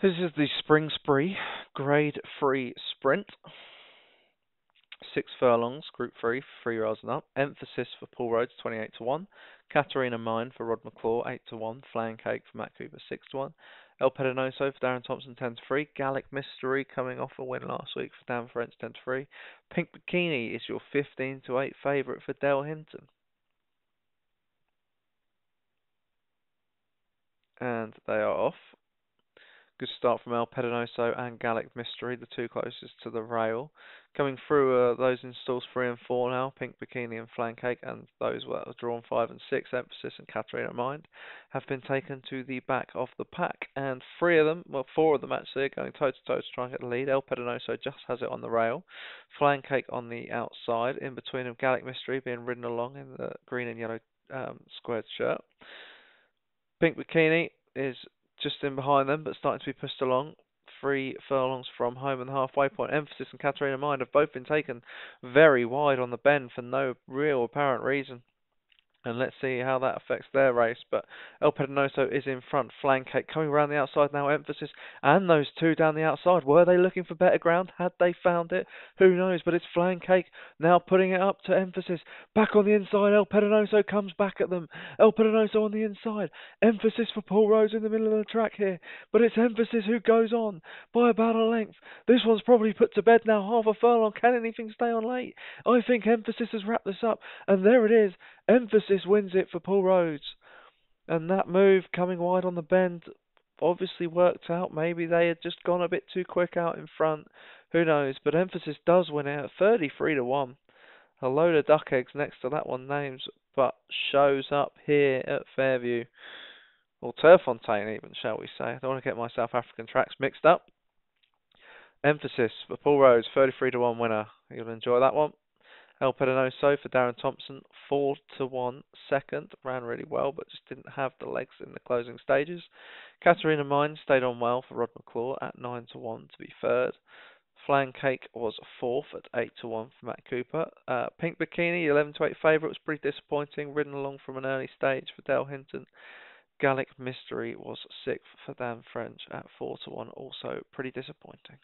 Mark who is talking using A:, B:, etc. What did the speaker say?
A: This is the Spring Spree Grade 3 Sprint. Six furlongs, Group 3, three years and up. Emphasis for Paul Rhodes, 28 to 1. Katarina Mine for Rod McClaw, 8 to 1. Flying Cake for Matt Cooper, 6 to 1. El Pedanoso for Darren Thompson, 10 to 3. Gallic Mystery coming off a win last week for Dan French, 10 to 3. Pink Bikini is your 15 to 8 favourite for Dale Hinton. And they are off. Good start from El Pedanoso and Gallic Mystery, the two closest to the rail. Coming through uh, those in stalls three and four now, Pink Bikini and Flank Cake, and those were drawn five and six, Emphasis and Katarina Mind, have been taken to the back of the pack. And three of them, well, four of them actually, are going toe to toe to try and get the lead. El Pedanoso just has it on the rail. Flank Cake on the outside, in between of Gallic Mystery being ridden along in the green and yellow um, squared shirt. Pink Bikini is just in behind them, but starting to be pushed along. Three furlongs from home and halfway point. Emphasis and Katarina Mind have both been taken very wide on the bend for no real apparent reason and let's see how that affects their race. But El Pedanoso is in front, Flancake coming around the outside now, emphasis, and those two down the outside. Were they looking for better ground? Had they found it? Who knows? But it's Flancake now putting it up to emphasis. Back on the inside, El Pedanoso comes back at them. El Pedanoso on the inside. Emphasis for Paul Rhodes in the middle of the track here. But it's emphasis who goes on by about a length. This one's probably put to bed now, half a furlong. Can anything stay on late? I think emphasis has wrapped this up, and there it is. Emphasis wins it for Paul Rhodes. And that move coming wide on the bend obviously worked out. Maybe they had just gone a bit too quick out in front. Who knows? But Emphasis does win at 33 to 1. A load of duck eggs next to that one names, but shows up here at Fairview. Or Turffontein, even, shall we say. I don't want to get my South African tracks mixed up. Emphasis for Paul Rhodes, 33 to 1 winner. You'll enjoy that one. El Pedanoso for Darren Thompson, 4 to 1 second. Ran really well, but just didn't have the legs in the closing stages. Katarina Mine stayed on well for Rod McClaw at 9 to 1 to be third. Flan Cake was fourth at 8 to 1 for Matt Cooper. Uh, Pink Bikini, 11 to 8 favourite, was pretty disappointing, ridden along from an early stage for Dale Hinton. Gallic Mystery was sixth for Dan French at 4 to 1, also pretty disappointing.